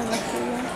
Anakku.